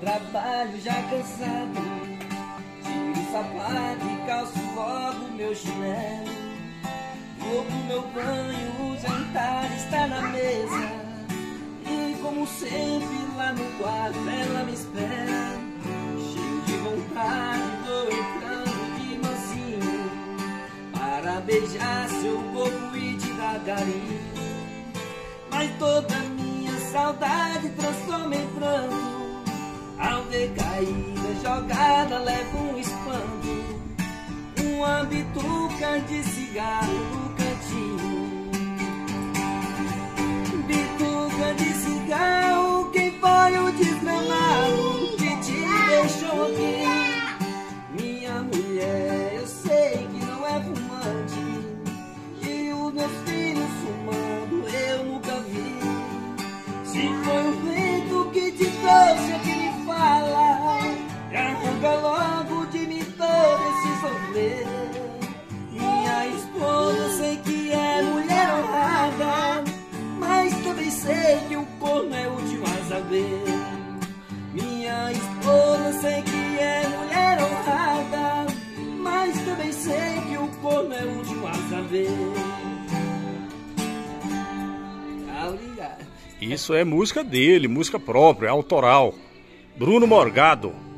trabalho já cansado. Tiro o sapato e calço logo meu chinelo. Vou pro meu banho, o jantar está na mesa. E como sempre lá no quarto ela me espera. Cheio de vontade, vou entrando de mansinho. Para beijar seu corpo e te dar carinho. Mas toda minha saudade transforma em pranto. Caída, jogada, leva um espanto. Uma bituca de cigarro no cantinho. Bituca de cigarro, quem foi o desgramado que te deixou aqui? Minha mulher, eu sei que não é fumante. E os meus filhos fumando, eu nunca vi. Se foi o o corno é o último a saber. Minha esposa, sei que é mulher honrada. Mas também sei que o corno é o último a saber. Tá? Isso é música dele, música própria, autoral. Bruno Morgado.